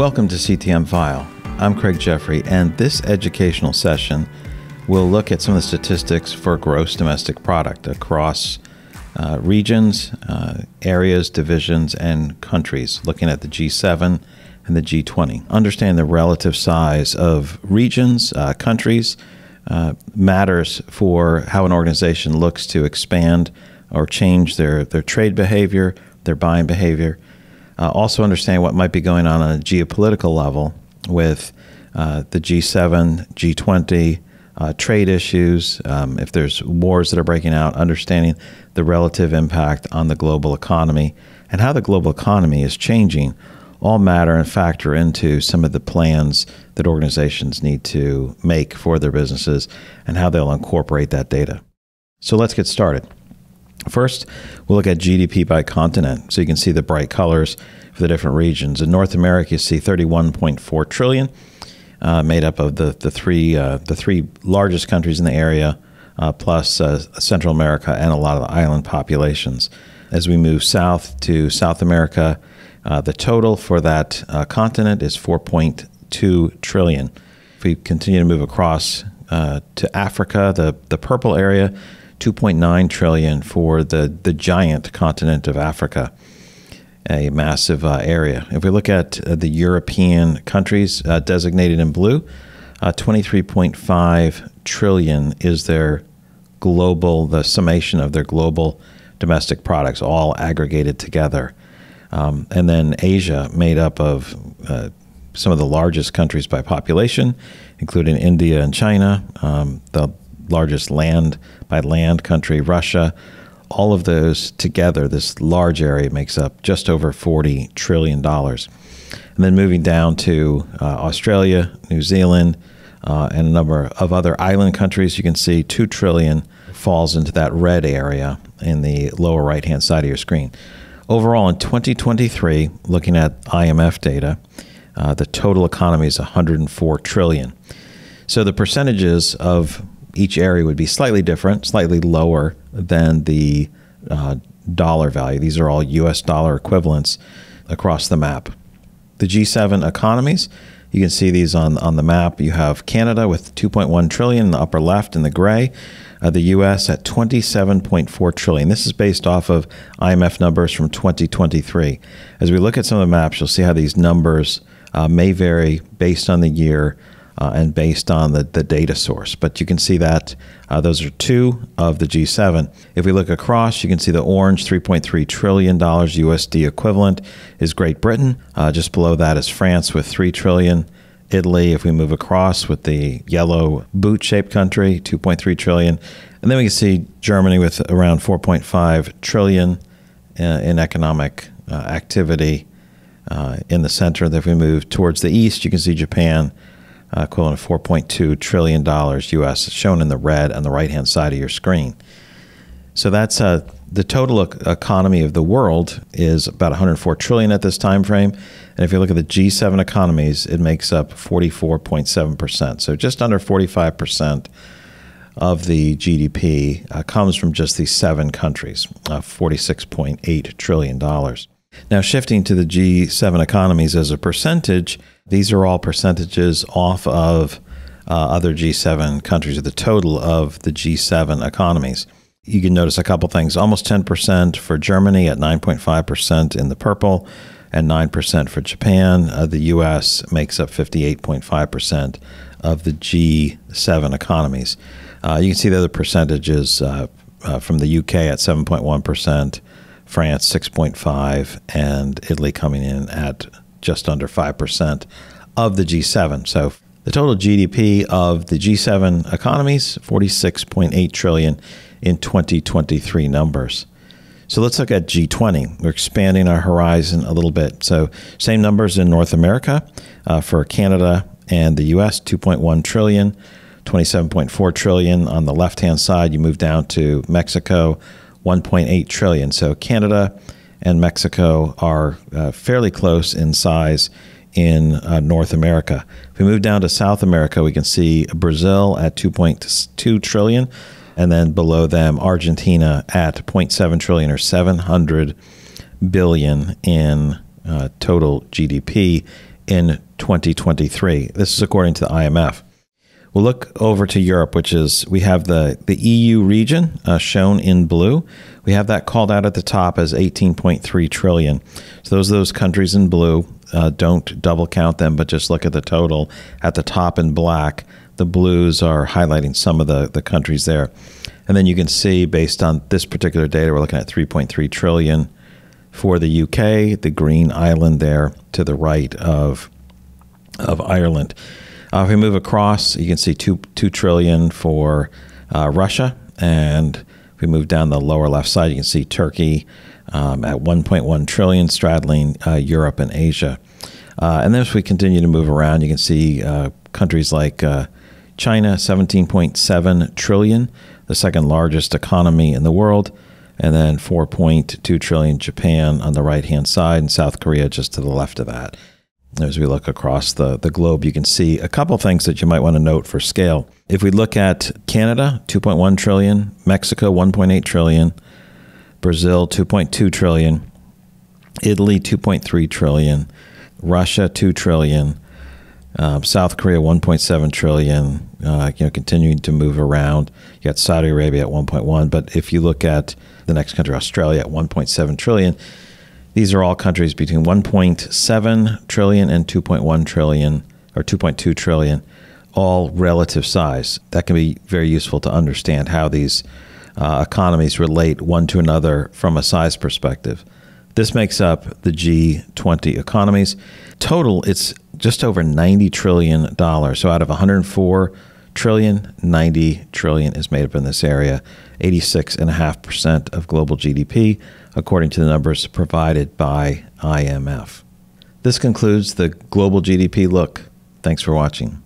Welcome to CTMfile. I'm Craig Jeffery, and this educational session will look at some of the statistics for gross domestic product across uh, regions, uh, areas, divisions, and countries, looking at the G7 and the G20. Understand the relative size of regions, uh, countries, uh, matters for how an organization looks to expand or change their, their trade behavior, their buying behavior. Uh, also, understand what might be going on on a geopolitical level with uh, the G7, G20, uh, trade issues, um, if there's wars that are breaking out, understanding the relative impact on the global economy and how the global economy is changing all matter and factor into some of the plans that organizations need to make for their businesses and how they'll incorporate that data. So let's get started. First, we'll look at GDP by continent. So you can see the bright colors for the different regions. In North America, you see 31.4 trillion uh, made up of the the three uh, the three largest countries in the area, uh, plus uh, Central America and a lot of the island populations. As we move south to South America, uh, the total for that uh, continent is 4.2 trillion. If we continue to move across to Africa, the the purple area, 2.9 trillion for the the giant continent of Africa a massive uh, area. If we look at uh, the European countries uh, designated in blue, uh, 23.5 trillion is their global, the summation of their global domestic products, all aggregated together. Um, and then Asia, made up of uh, some of the largest countries by population, including India and China, um, the largest land by land country, Russia, all of those together, this large area makes up just over $40 trillion. And then moving down to uh, Australia, New Zealand, uh, and a number of other island countries, you can see 2 trillion falls into that red area in the lower right hand side of your screen. Overall, in 2023, looking at IMF data, uh, the total economy is 104 trillion. So the percentages of each area would be slightly different, slightly lower than the uh, dollar value. These are all US dollar equivalents across the map. The G7 economies, you can see these on, on the map. You have Canada with 2.1 trillion in the upper left in the gray. Uh, the US at 27.4 trillion. This is based off of IMF numbers from 2023. As we look at some of the maps, you'll see how these numbers uh, may vary based on the year uh, and based on the, the data source. But you can see that uh, those are two of the G7. If we look across, you can see the orange $3.3 trillion USD equivalent is Great Britain. Uh, just below that is France with 3 trillion. Italy, if we move across with the yellow boot shaped country, 2.3 trillion. And then we can see Germany with around 4.5 trillion uh, in economic uh, activity uh, in the center. If we move towards the east, you can see Japan uh, equivalent of $4.2 trillion US, shown in the red on the right hand side of your screen. So that's uh, the total economy of the world is about 104 trillion at this time frame, and if you look at the G7 economies, it makes up 44.7 percent. So just under 45 percent of the GDP uh, comes from just these seven countries, uh, 46.8 trillion dollars. Now, shifting to the G7 economies as a percentage, these are all percentages off of uh, other G7 countries, or the total of the G7 economies. You can notice a couple things almost 10% for Germany at 9.5% in the purple, and 9% for Japan. Uh, the US makes up 58.5% of the G7 economies. Uh, you can see the other percentages uh, uh, from the UK at 7.1%. France 6.5, and Italy coming in at just under 5% of the G7. So the total GDP of the G7 economies 46.8 trillion in 2023 numbers. So let's look at G20. We're expanding our horizon a little bit. So same numbers in North America uh, for Canada and the US 2.1 trillion, 27.4 trillion on the left-hand side. You move down to Mexico 1.8 trillion. So Canada and Mexico are uh, fairly close in size in uh, North America. If we move down to South America, we can see Brazil at 2.2 trillion, and then below them Argentina at 0.7 trillion or 700 billion in uh, total GDP in 2023. This is according to the IMF. We'll look over to Europe, which is we have the, the EU region uh, shown in blue. We have that called out at the top as 18.3 trillion. So those those countries in blue. Uh, don't double count them, but just look at the total at the top in black. The blues are highlighting some of the, the countries there. And then you can see based on this particular data, we're looking at 3.3 trillion for the UK, the green island there to the right of of Ireland. Uh, if we move across, you can see two two trillion for uh, Russia, and if we move down the lower left side, you can see Turkey um, at 1.1 trillion, straddling uh, Europe and Asia. Uh, and then as we continue to move around, you can see uh, countries like uh, China, 17.7 trillion, the second largest economy in the world and then 4.2 trillion Japan on the right hand side, and South Korea just to the left of that. As we look across the, the globe, you can see a couple things that you might want to note for scale. If we look at Canada, 2.1 trillion, Mexico, 1.8 trillion, Brazil, 2.2 trillion, Italy, 2.3 trillion, Russia, 2 trillion, um, South Korea, 1.7 trillion, uh, you know, continuing to move around. You got Saudi Arabia at 1.1, but if you look at the next country, Australia, at 1.7 trillion, these are all countries between 1.7 trillion and 2.1 trillion or 2.2 trillion, all relative size. That can be very useful to understand how these uh, economies relate one to another from a size perspective. This makes up the G20 economies. Total, it's just over 90 trillion dollars. So out of 104 trillion, 90 trillion is made up in this area, 86.5% of global GDP, according to the numbers provided by IMF. This concludes the global GDP look. Thanks for watching.